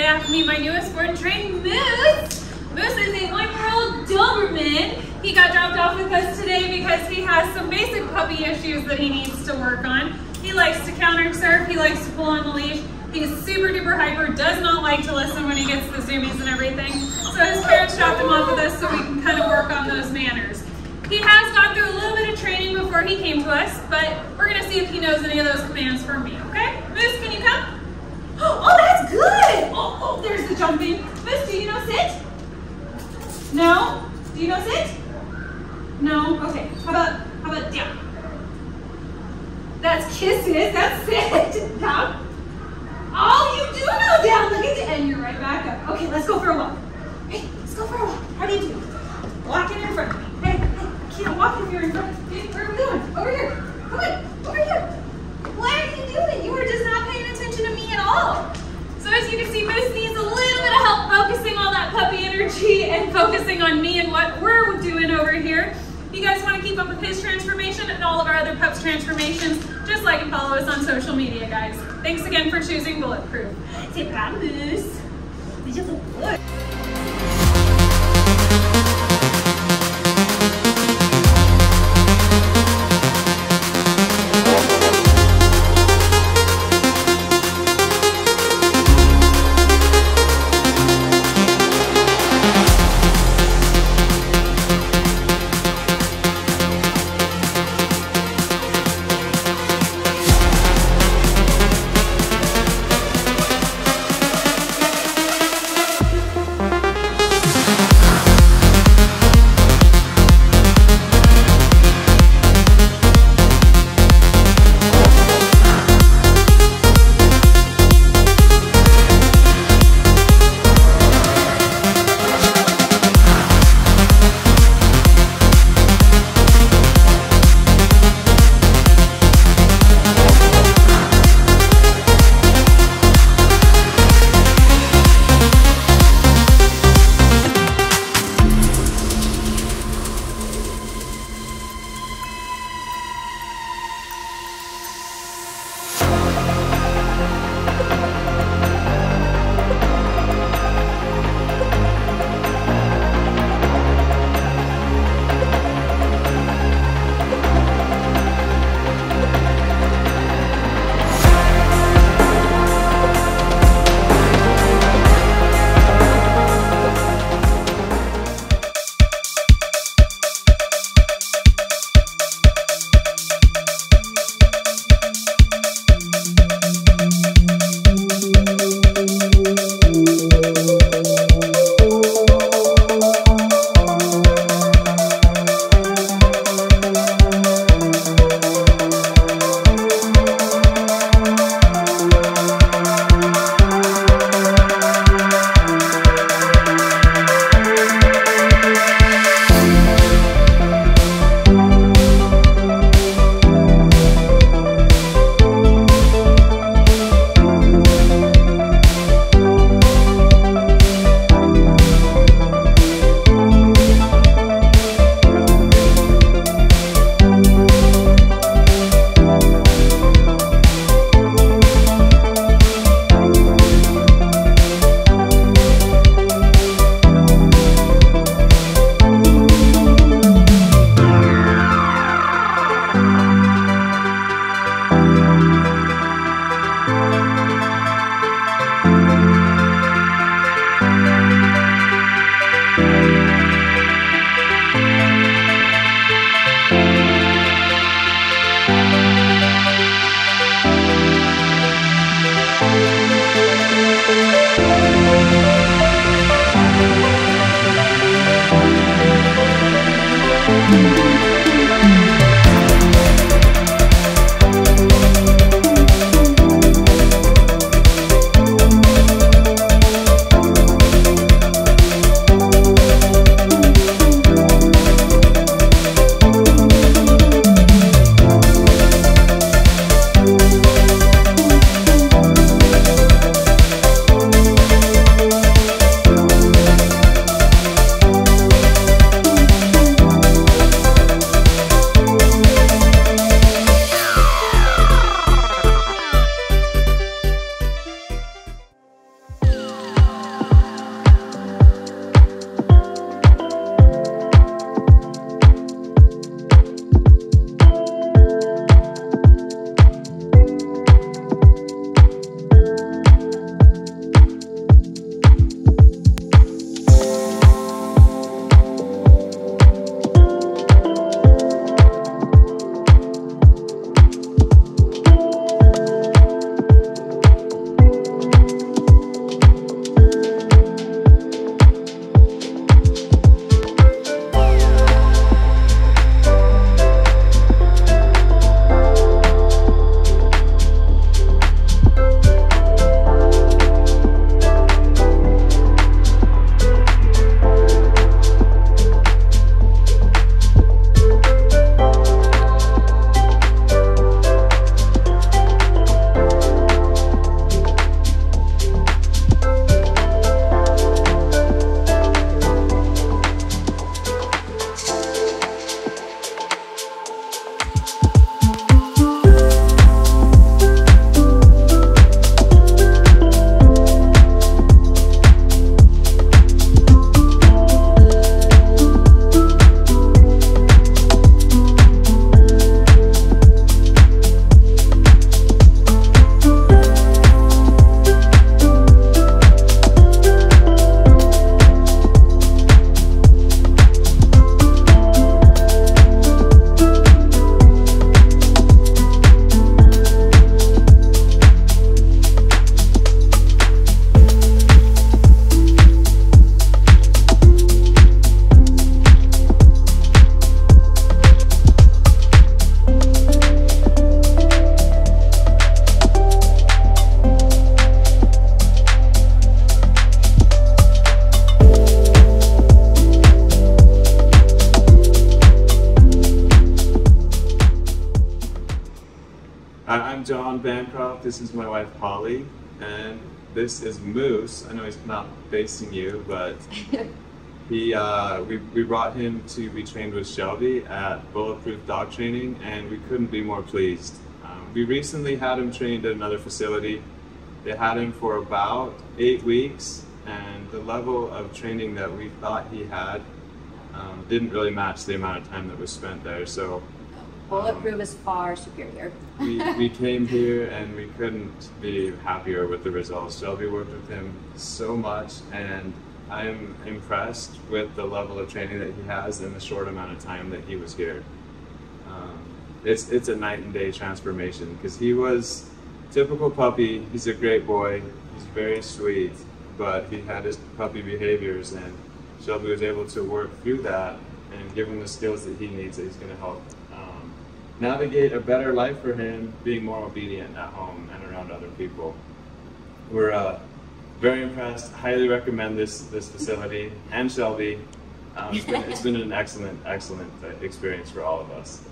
Today I have my newest and trained Moose. Moose is a one-year-old Doberman. He got dropped off with us today because he has some basic puppy issues that he needs to work on. He likes to counter surf, he likes to pull on the leash. He's super duper hyper, does not like to listen when he gets the zoomies and everything. So his parents dropped him off with us so we can kind of work on those manners. He has gone through a little bit of training before he came to us, but we're gonna see if he knows any of those commands from me, okay? Moose, can you come? Oh, good! Oh, oh, there's the jumping. Moose, do you know sit? No? Do you know sit? No? Okay, how about, how about down? That's kisses, that's sit. Down. Oh, you do know down, look at you. And you're right back up. Okay, let's go for a walk. Hey, let's go for a walk. How do you do? Walking in front. Hey, hey, I can't walk if you're in front of me. Where are we going? Over here. Come on, over here. What are you doing? You are just not paying attention to me at all. So as you can see, Moose needs a little bit of help focusing on that puppy energy and focusing on me and what we're doing over here. If you guys want to keep up with his transformation and all of our other pups transformations, just like and follow us on social media, guys. Thanks again for choosing Bulletproof. Bye, Moose. Did you look good? John Bancroft. This is my wife Holly, and this is Moose. I know he's not facing you, but he uh, we, we brought him to be trained with Shelby at Bulletproof Dog Training, and we couldn't be more pleased. Um, we recently had him trained at another facility. They had him for about eight weeks, and the level of training that we thought he had um, didn't really match the amount of time that was spent there. So Bulletproof is far superior. we, we came here and we couldn't be happier with the results. Shelby worked with him so much, and I'm impressed with the level of training that he has in the short amount of time that he was here. Um, it's it's a night and day transformation because he was typical puppy. He's a great boy. He's very sweet, but he had his puppy behaviors, and Shelby was able to work through that and give him the skills that he needs that he's going to help navigate a better life for him, being more obedient at home and around other people. We're uh, very impressed. Highly recommend this this facility and Shelby. Um, it's, been, it's been an excellent, excellent experience for all of us.